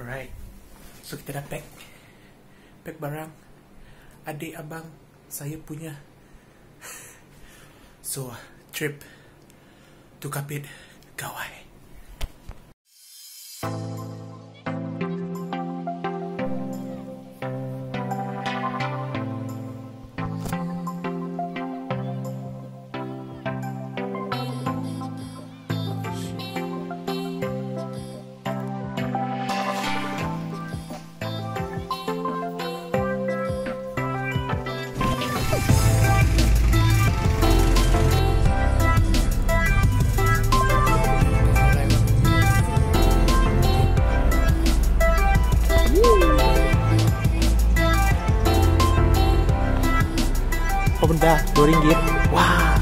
Alright. So kita dah pack. Pack barang. Adik abang saya punya. So trip to Kapit Gawai. Apa benda? RM2. Wah.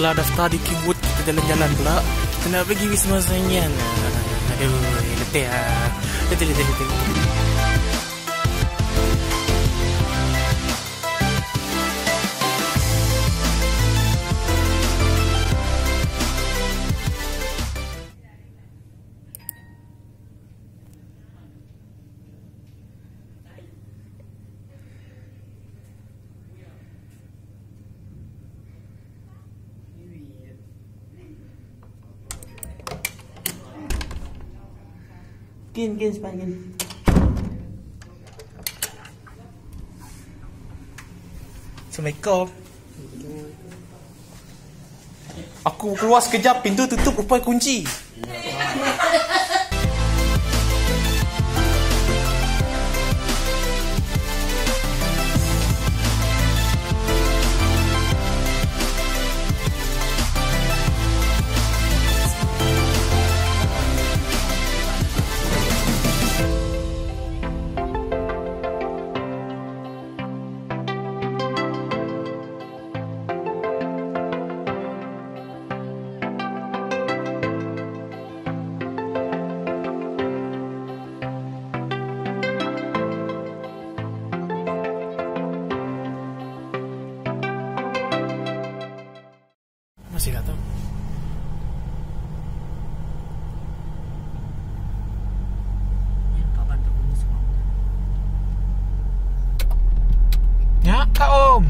Setelah daftar di Kingwood Kita jalan-jalan pula. Kita nak pergi Wisma Sanyan Aduh Letih lah. Letih letih letih Kin, kin, sepan, kin. Assalamualaikum Aku keluar sekejap Pintu tutup Rupanya kunci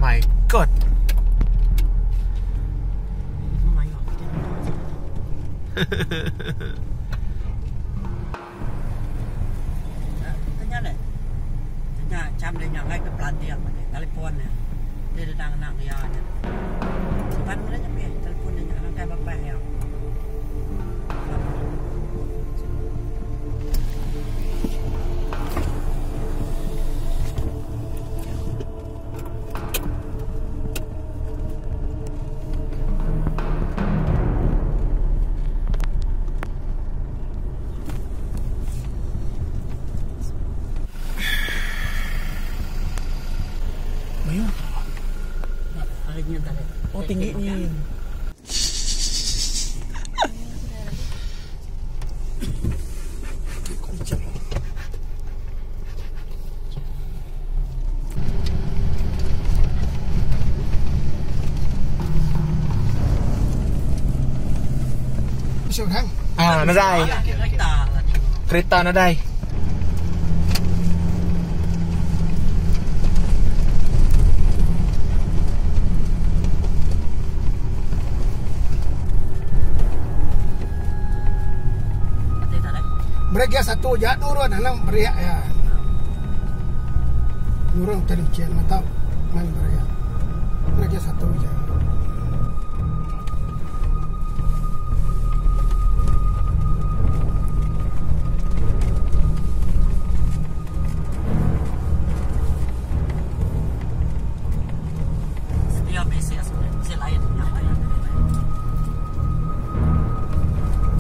my god anya deh nya jam deh nya kayak pelatihan mana telepon ya dia datang nak dia kan mulanya telepon dia nak kayak bapak ya tingginya. À, nó dài Kereta nó đây Satu aja turun anak beriak ya. Nurung tadi cian mata main beriak. Mereka satu lain.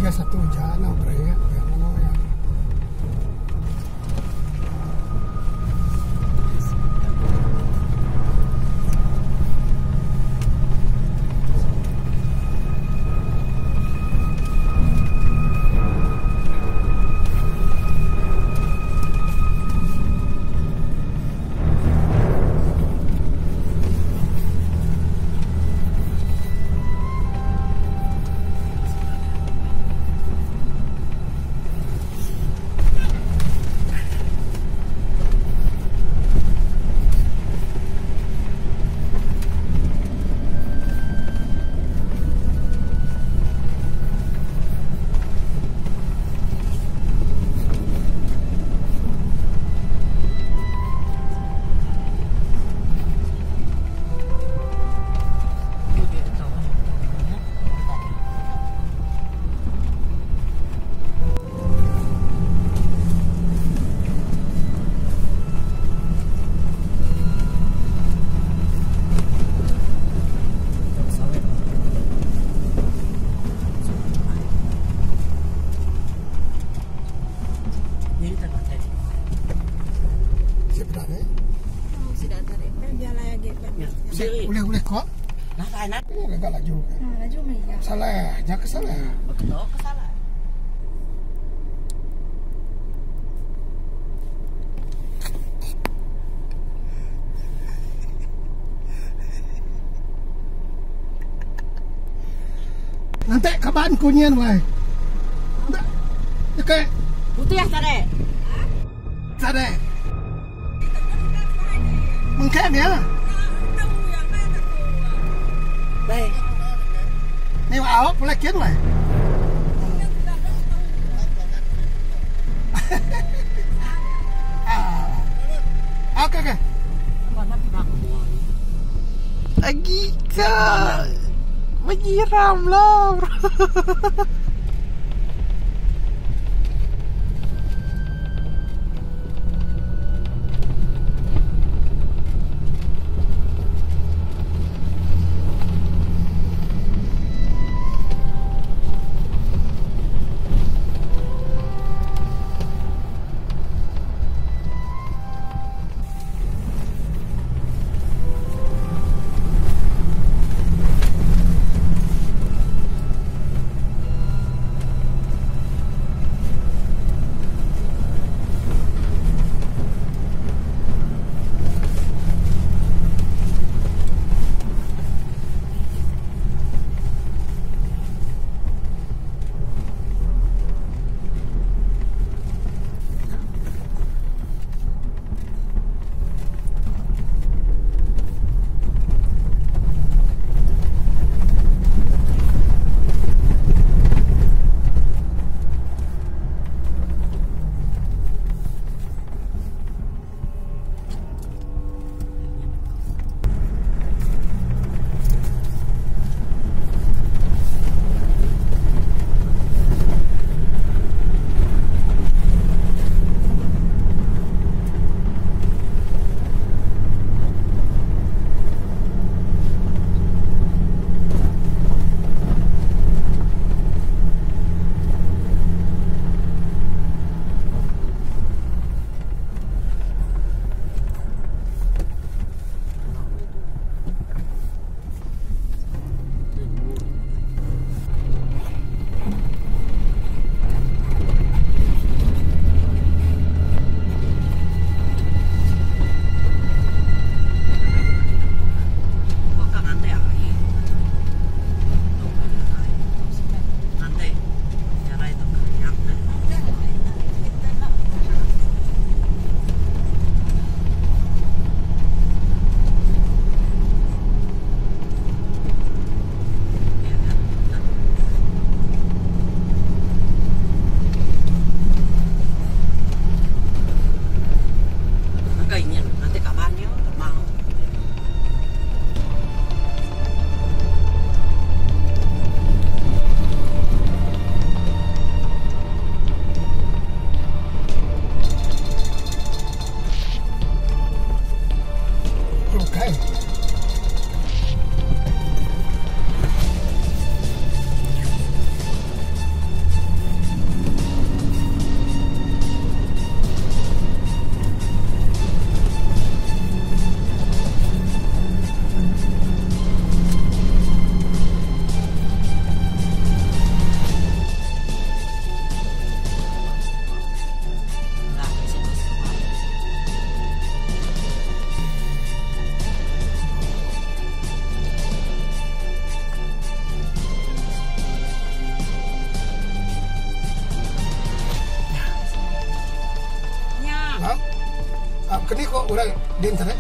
Dia satu beriak. Ya mana ya. Ini tak ada. Siapa dah eh? Sudah tarik kan lagi kan. Siri. Boleh boleh kok. Nah, tak nak. Ini agak laju. Ha, laju mai ya. Salah, jangan salah. Betul kesalah. Nanti kaban kunyian wai. Oke, putih sadek. Sadek. Mengkem ya? Đây. Nếu áo có lẽ kiến mày. Ah, okay, okay. Agika! Maghiram lang!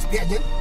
Yeah.